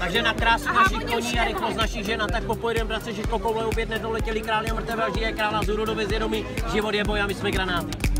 Takže na krásu našich koní a rychlost našich žen a tak popojdem bratře, že kokoule opět nedoletěli králi a mrtvé a žije král na zúru do bezvědomí. Život je boj a my jsme granáty.